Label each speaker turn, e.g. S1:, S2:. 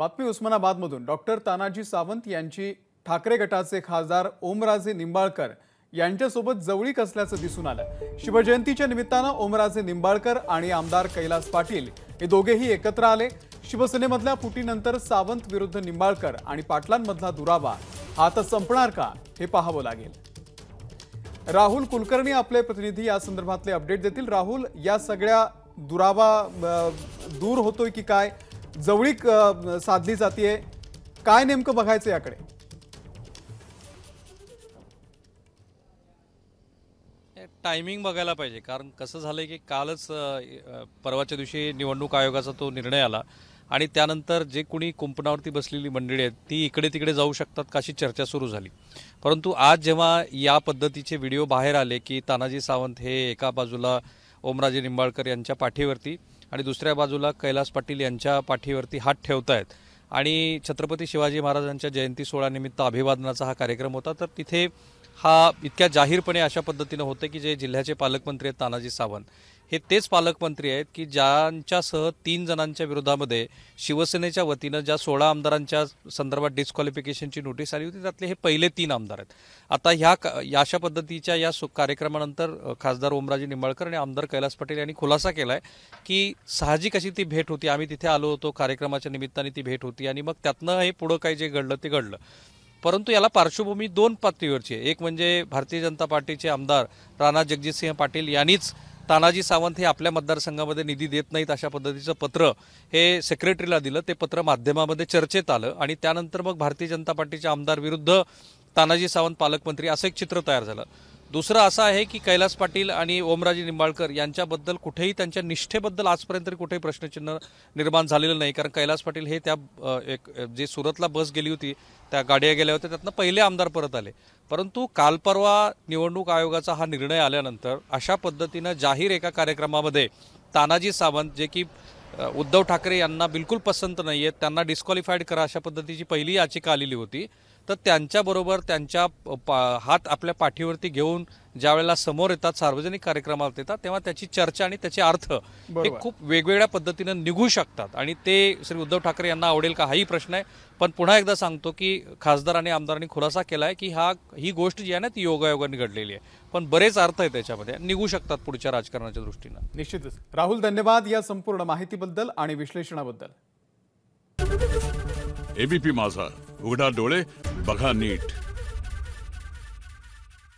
S1: बातमी उस्मानाबादमधून. डॉक्टर तानाजी सावंत यांची ठाकरे गटाचे खासदार ओमराजे निंबाळकर यांच्यासोबत जवळीक असल्याचं दिसून आलं. शिवजयंतीच्या निमित्तानं ओमराजे निंबाळकर आणि आमदार कैलास पाटील हे दोघेही एकत्र आले. शिवसेनेमधल्या फुटीनंतर सावंत विरुद्ध निंबाळकर आणि पाटलांमधला दुरावा हा आता संपणार का हे पाहावं लागेल. राहुल कुलकर्णी आपले प्रतिनिधी या संदर्भातले अपडेट देतील. राहुल या सगळ्या दुरावा दूर होतोय की काय? जवळीक साधली जाते काय नेमकं बघायचं याकडे?
S2: टायमिंग बघायला पाहिजे. कारण कसं झालंय की कालच परवाच्या दिवशी निवडणूक आयोगाचा तो निर्णय आला. आणि त्यानंतर जे कोणी कुंपणावरती बसलेली मंडळी आहेत ती इकडे तिकडे जाऊ शकतात काशी चर्चा सुरू झाली. परंतु आज जेव्हा या पद्धतीचे व्हिडिओ बाहेर आले की तानाजी सावंत हे एका बाजूला ओमराजे निंबाळकर यांच्या पाठीवरती आणि दुसऱ्या बाजूला कैलास पाटील यांच्या पाठीवरती हात ठेवतायत. आणि छत्रपती शिवाजी महाराजांच्या जयंती सोहळ्यानिमित्त अभिवादनाचा हा कार्यक्रम होता. तर तिथे हा इतक्या जाहीरपणे अशा पद्धतीनं होतं की जे जिल्ह्याचे पालकमंत्री आहेत तानाजी सावंत हे तेच पालकमंत्री आहेत की ज्यांच्यासह तीन जणांच्या विरोधामध्ये शिवसेनेच्या वतीनं ज्या सोळा आमदारांच्या संदर्भात डिस्क्वालिफिकेशनची नोटीस आली होती त्यातले हे पहिले तीन आमदार आहेत. आता ह्या या अशा पद्धतीच्या या सु- कार्यक्रमानंतर खासदार ओमराजे निंबाळकर आणि आमदार कैलास पटेल यांनी खुलासा केला आहे की साहजिक अशी ती भेट होती. आम्ही तिथे आलो होतो कार्यक्रमाच्या निमित्ताने ती भेट होती आणि मग त्यातनं हे पुढं काही जे घडलं ते घडलं. परंतु याला पार्श्वभूमी दोन पातळीवरची आहे. एक म्हणजे भारतीय जनता पार्टीचे आमदार राणा जगजितसिंह पाटील यांनीच तानाजी सावंत हे आपल्या मतदारसंघामध्ये निधी देत नाहीत अशा पद्धतीचं पत्र हे सेक्रेटरीला दिलं. ते पत्र माध्यमामध्ये चर्चेत आलं आणि त्यानंतर मग भारतीय जनता पार्टीचे आमदार विरुद्ध तानाजी सावंत पालकमंत्री असं एक चित्र तयार झालं. दुसरं असं आहे की कैलास पाटील आणि ओमराजे निंबाळकर यांच्याबद्दल कुठेही त्यांच्या निष्ठेबद्दल आजपर्यंत तरी कुठेही प्रश्नचिन्ह निर्माण झालेलं नाही. कारण कैलास पाटील हे त्या एक जे सुरतला बस गेली होती त्या गाड्या गेल्या होत्या त्यातनं पहिले आमदार परत आले. परंतु काल परवा निवडणूक आयोगाचा हा निर्णय आल्यानंतर अशा पद्धतीनं जाहीर एका कार्यक्रमामध्ये तानाजी सावंत जे की उद्धव ठाकरे यांना बिलकुल पसंत नाही आहेत त्यांना डिस्क्वालिफाईड करा अशा पद्धतीची पहिली याचिका आलेली होती. तर त्यांच्याबरोबर त्यांच्या प- हात आपल्या पाठीवरती घेऊन ज्या वेळेला समोर येतात सार्वजनिक कार्यक्रमात येतात तेव्हा त्याची चर्चा आणि त्याचे अर्थ हे. खूप वेगवेगळ्या पद्धतीनं निघू शकतात. आणि ते श्री उद्धव ठाकरे यांना आवडेल का हाही प्रश्न आहे. पण पुन्हा एकदा सांगतो की खासदार आणि आमदारांनी खुलासा केलाय की हा ही गोष्ट जी आहे ना ती योगायोगाने घडलेली आहे. पण बरेच अर्थ आहे त्याच्यामध्ये. निघू शकतात पुढच्या राजकारणाच्या दृष्टीनं.
S1: निश्चितच. राहुल धन्यवाद या संपूर्ण माहितीबद्दल आणि विश्लेषणाबद्दल.
S3: एबीपी माझा. उघडा डोळे बघा नीट.